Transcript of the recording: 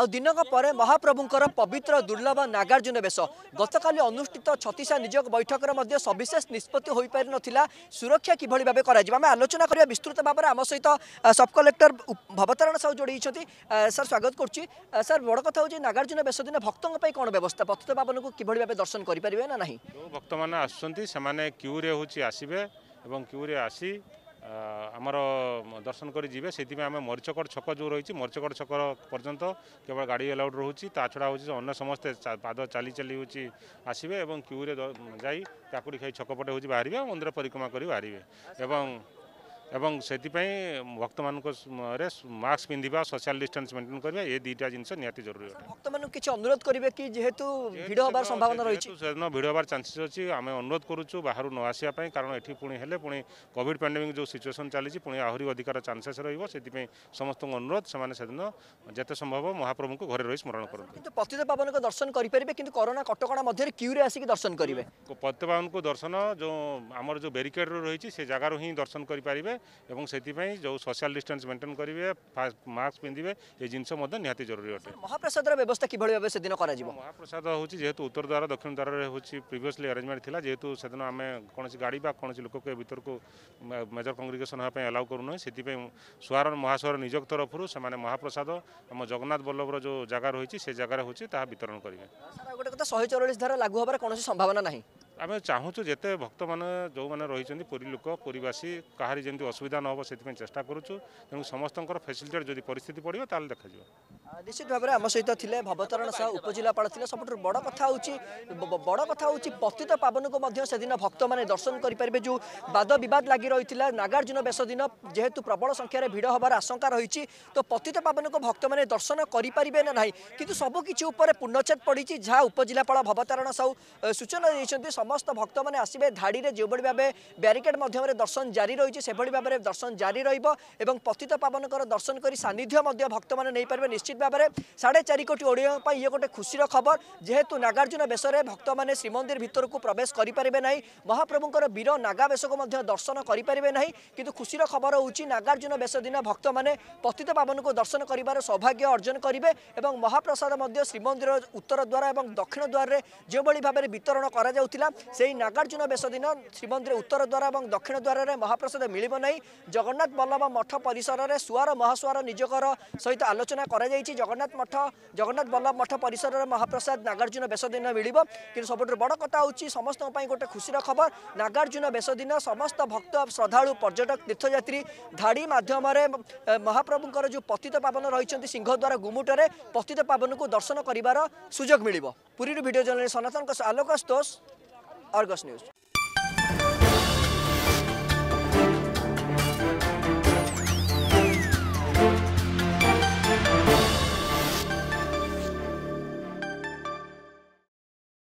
ଆଉ ଦିନକ ପରେ ମହାପ୍ରଭୁଙ୍କର ପବିତ୍ର ଦୁର୍ଲଭ ନାଗାର୍ଜୁନ ବେଶ ଗତକାଲି ଅନୁଷ୍ଠିତ ଛତିଶା ନିଯୋଗ ବୈଠକରେ ମଧ୍ୟ ସବିଶେଷ ନିଷ୍ପତ୍ତି ହୋଇପାରିନଥିଲା ସୁରକ୍ଷା କିଭଳି ଭାବେ କରାଯିବ ଆମେ ଆଲୋଚନା କରିବା ବିସ୍ତୃତ ଭାବରେ ଆମ ସହିତ ସବ୍ କଲେକ୍ଟର ଭବତାରଣ ସାହୁ ଯୋଡ଼ିଛନ୍ତି ସାର୍ ସ୍ୱାଗତ କରୁଛି ସାର୍ ବଡ଼ କଥା ହେଉଛି ନାଗାର୍ଜୁନ ବେଶ ଦିନ ଭକ୍ତଙ୍କ ପାଇଁ କ'ଣ ବ୍ୟବସ୍ଥା ପତିତ ପାବନକୁ କିଭଳି ଭାବେ ଦର୍ଶନ କରିପାରିବେ ନା ନାହିଁ ଯେଉଁ ଭକ୍ତମାନେ ଆସୁଛନ୍ତି ସେମାନେ କ୍ୟୁରେ ହେଉଛି ଆସିବେ ଏବଂ କ୍ୟୁରେ ଆସି ଆମର ଦର୍ଶନ କରି ଯିବେ ସେଥିପାଇଁ ଆମେ ମରିଚକଡ଼ ଛକ ଯେଉଁ ରହିଛି ମରିଚକଡ଼ ଛକ ପର୍ଯ୍ୟନ୍ତ କେବଳ ଗାଡ଼ି ଆଲାଉଡ଼ ରହୁଛି ତା ଛଡ଼ା ହେଉଛି ଅନ୍ୟ ସମସ୍ତେ ପାଦ ଚାଲି ଚାଲି ହେଉଛି ଆସିବେ ଏବଂ କ୍ୟୁରେ ଯାଇ କାକୁଡ଼ି ଖାଇ ଛକ ପଟେ ହେଉଛି ବାହାରିବେ ମନ୍ଦିର ପରିକ୍ରମା କରି ବାହାରିବେ ଏବଂ এবং ସେଥିପାଇଁ ଭକ୍ତମାନଙ୍କରେ ମାସ୍କ ପିନ୍ଧିବା ସୋସିଆଲ ଡିଷ୍ଟାନ୍ସ ମେଣ୍ଟେନ କରିବା ଏ ଦୁଇଟା ଜିନିଷ ନିହାତି ଜରୁରୀ ଅଟେ ଭକ୍ତମାନଙ୍କୁ କିଛି ଅନୁରୋଧ କରିବେ କି ଯେହେତୁ ଭିଡ଼ ହେବାର ସମ୍ଭାବନା ରହିଛି ସେଦିନ ଭିଡ଼ ହେବାର ଚାନ୍ସେସ୍ ଅଛି ଆମେ ଅନୁରୋଧ କରୁଛୁ ବାହାରୁ ନ ଆସିବା ପାଇଁ କାରଣ ଏଠି ପୁଣି ହେଲେ ପୁଣି କୋଭିଡ଼ ପାଣ୍ଡେମିକ୍ ଯେଉଁ ସିଚୁଏସନ୍ ଚାଲିଛି ପୁଣି ଆହୁରି ଅଧିକାର ଚାନ୍ସେସ୍ ରହିବ ସେଥିପାଇଁ ସମସ୍ତଙ୍କୁ ଅନୁରୋଧ ସେମାନେ ସେଦିନ ଯେତେ ସମ୍ଭବ ମହାପ୍ରଭୁଙ୍କୁ ଘରେ ରହି ସ୍ମରଣ କରନ୍ତୁ କିନ୍ତୁ ପତିତ ପାବନଙ୍କ ଦର୍ଶନ କରିପାରିବେ କିନ୍ତୁ କରୋନା କଟକଣା ମଧ୍ୟରେ କ୍ୟୁରେ ଆସିକି ଦର୍ଶନ କରିବେ ପତିତ ପାବନଙ୍କୁ ଦର୍ଶନ ଯେଉଁ ଆମର ଯେଉଁ ବ୍ୟାରିକେଡ଼୍ ରହିଛି ସେ ଜାଗାରୁ ହିଁ ଦର୍ଶନ କରିପାରିବେ এবং সেইপাই ଯେଉଁ ସୋସିଆଲ ଡିଷ୍ଟାନ୍ସ ମେଣ୍ଟେନ୍ କରିବେ ମାସ୍କ ପିନ୍ଧିବେ ଏ ଜିନିଷ ମଧ୍ୟ ନିହାତି ଜରୁରୀ ଅଟେ ମହାପ୍ରସାଦର ବ୍ୟବସ୍ଥା କିଭଳି ଭାବେ ସେଦିନ କରାଯିବ ମହାପ୍ରସାଦ ହେଉଛି ଯେହେତୁ ଉତ୍ତର ଦ୍ୱାର ଦକ୍ଷିଣ ଦ୍ୱାରରେ ହେଉଛି ପ୍ରିଭିୟସଲି ଆରେଞ୍ଜମେଣ୍ଟ ଥିଲା ଯେହେତୁ ସେଦିନ ଆମେ କୌଣସି ଗାଡ଼ି ବା କୌଣସି ଲୋକକୁ ଏ ଭିତରକୁ ମେଜର କଂଗ୍ରିଗେସନ୍ ହେବା ପାଇଁ ଆଲାଉ କରୁନାହିଁ ସେଥିପାଇଁ ସୁହାର ମହାସଭାର ନିଜ ତରଫରୁ ସେମାନେ ମହାପ୍ରସାଦ ଆମ ଜଗନ୍ନାଥ ବଲ୍ଲଭର ଯେଉଁ ଜାଗା ରହିଛି ସେ ଜାଗାରେ ହେଉଛି ତାହା ବିତରଣ କରିବେ ସାର୍ ଗୋଟେ କଥା ଶହେ ଚଉରାଳିଶ ଧାରା ଲାଗୁ ହେବାର କୌଣସି ସମ୍ଭାବନା ନାହିଁ ଆମେ ଚାହୁଁଛୁ ଯେତେ ଭକ୍ତମାନେ ଯେଉଁମାନେ ରହିଛନ୍ତି ପୁରୀ ଲୋକ ପୁରୀବାସୀ କାହାରି ଯେମିତି ଅସୁବିଧା ନ ହେବ ସେଥିପାଇଁ ଚେଷ୍ଟା କରୁଛୁ ତେଣୁ ସମସ୍ତଙ୍କର ଫେସିଲିଟି ଯଦି ପରିସ୍ଥିତି ପଡ଼ିବ ତାହେଲେ ଦେଖାଯିବ ନିଶ୍ଚିତ ଭାବରେ ଆମ ସହିତ ଥିଲେ ଭବତରଣ ସାହୁ ଉପଜିଲ୍ଲାପାଳ ଥିଲେ ସବୁଠୁ ବଡ଼ କଥା ହେଉଛି ବଡ଼ କଥା ହେଉଛି ପତିତ ପାବନକୁ ମଧ୍ୟ ସେଦିନ ଭକ୍ତମାନେ ଦର୍ଶନ କରିପାରିବେ ଯେଉଁ ବାଦ ବିବାଦ ଲାଗି ରହିଥିଲା ନାଗାର୍ଜୁନ ବେଶ ଦିନ ଯେହେତୁ ପ୍ରବଳ ସଂଖ୍ୟାରେ ଭିଡ଼ ହେବାର ଆଶଙ୍କା ରହିଛି ତ ପତିତ ପାବନକୁ ଭକ୍ତମାନେ ଦର୍ଶନ କରିପାରିବେ ନା ନାହିଁ କିନ୍ତୁ ସବୁକିଛି ଉପରେ ପୂର୍ଣ୍ଣଚ୍ଛେଦ ପଡ଼ିଛି ଯାହା ଉପଜିଲ୍ଲାପାଳ ଭବତାରଣ ସାହୁ ସୂଚନା ଦେଇଛନ୍ତି সমস্ত ভক্তমানে আসবে ধাড়িরে যেভাবে ভাবে ব্যারিকেড মাধ্যমে দর্শন জারি রয়েছে সেভাবে ভাবে দর্শন জারি রহব এবং পতিত পাবনকর দর্শন করে সান্নিধ্য মধ্যে ভক্তমানে নেইপারবে নিশ্চিত ভাবে সাড়ে চারি কোটি ওড়িয়া ইয়ে গোটে খুশির খবর যেহেতু নাগার্জুন বেশে ভক্তমানে শ্রীমন্দির ভিতরক প্রবেশ করে পারে না মহাপ্রভুঙ্কর বীর নাগা বেশক দর্শন করে পারে না কিন্তু খুশির খবর হচ্ছে নাগার্জুন বেশ দিন ভক্তমানে পতিত পাবনকু দর্শন করবার সৌভাগ্য অর্জন করবে এবং মহাপ্রসাদ শ্রীমন্দির উত্তর দ্বার এবং দক্ষিণ দ্বারে যেভাবে ভাবে বিতরণ করা ସେହି ନାଗାର୍ଜୁନ ବେଶ ଦିନ ଶ୍ରୀମନ୍ଦିର ଉତ୍ତର ଦ୍ୱାର ଏବଂ ଦକ୍ଷିଣ ଦ୍ୱାରରେ ମହାପ୍ରସାଦ ମିଳିବ ନାହିଁ ଜଗନ୍ନାଥ ବଲ୍ଲଭ ମଠ ପରିସରରେ ସୁଆର ମହାସୁଆର ନିଯୋଗର ସହିତ ଆଲୋଚନା କରାଯାଇଛି ଜଗନ୍ନାଥ ମଠ ଜଗନ୍ନାଥ ବଲ୍ଲଭ ମଠ ପରିସରରେ ମହାପ୍ରସାଦ ନାଗାର୍ଜୁନ ବେଶ ଦିନ ମିଳିବ କିନ୍ତୁ ସବୁଠୁ ବଡ଼ କଥା ହେଉଛି ସମସ୍ତଙ୍କ ପାଇଁ ଗୋଟେ ଖୁସିର ଖବର ନାଗାର୍ଜୁନ ବେଶ ଦିନ ସମସ୍ତ ଭକ୍ତ ଶ୍ରଦ୍ଧାଳୁ ପର୍ଯ୍ୟଟକ ତୀର୍ଥଯାତ୍ରୀ ଧାଡ଼ି ମାଧ୍ୟମରେ ମହାପ୍ରଭୁଙ୍କର ଯେଉଁ ପତିତ ପାବନ ରହିଛନ୍ତି ସିଂହଦ୍ୱାର ଗୁମୁଟରେ ପତିତ ପାବନକୁ ଦର୍ଶନ କରିବାର ସୁଯୋଗ ମିଳିବ ପୁରୀରୁ ଭିଡ଼ିଓ ଜଣାଇ ସନାତନଙ୍କ ଆଲୋକ ଆସ୍ତୋଷ Argos News.